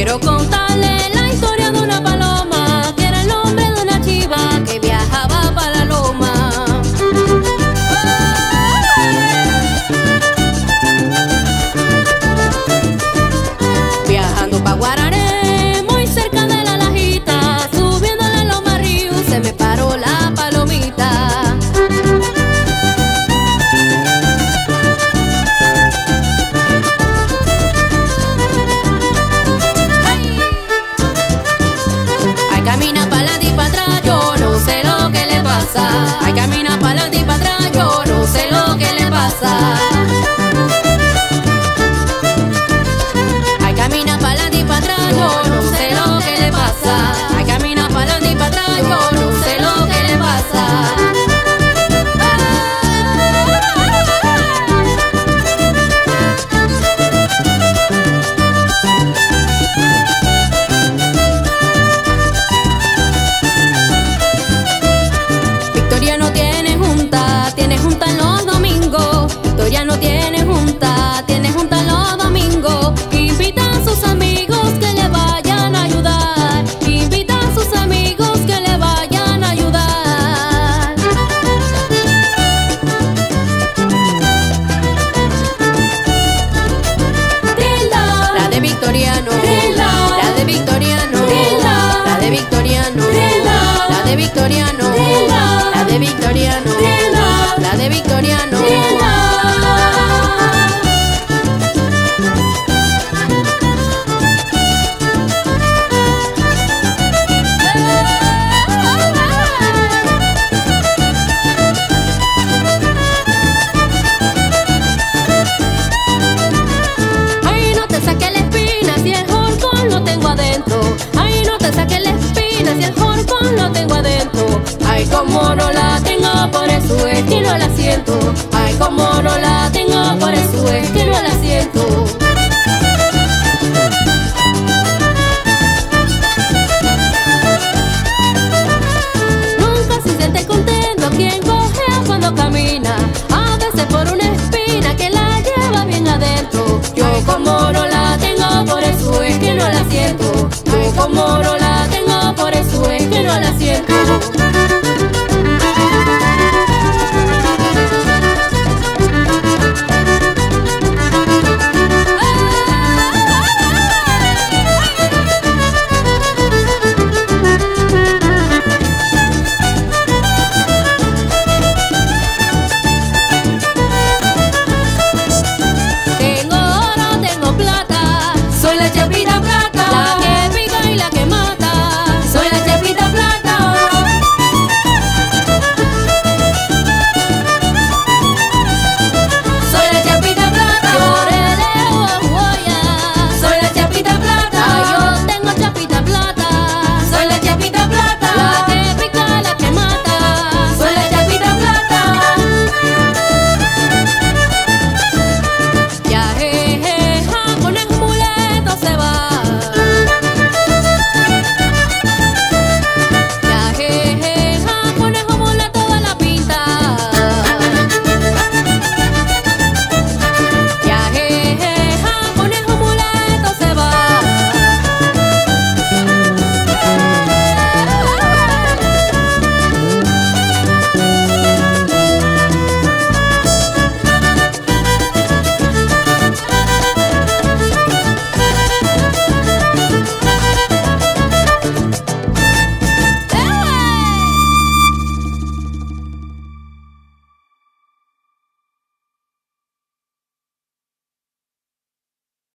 Quero contar. No tiene junta, tiene junta los domingos. Invita a sus amigos que le vayan a ayudar. Invita a sus amigos que le vayan a ayudar. La de Victoriano, la de Victoriano, la de Victoriano, la de Victoriano, la de Victoriano, la de Victoriano. Lo tengo adentro. Ay, como no la tengo, por eso es que no la siento. Ay, como no la tengo, por eso es que no la siento. Nunca se siente contento quien cojea cuando camina. A veces por una espina que la lleva bien adentro. Yo como no la tengo, por eso es que no la siento. Yo como no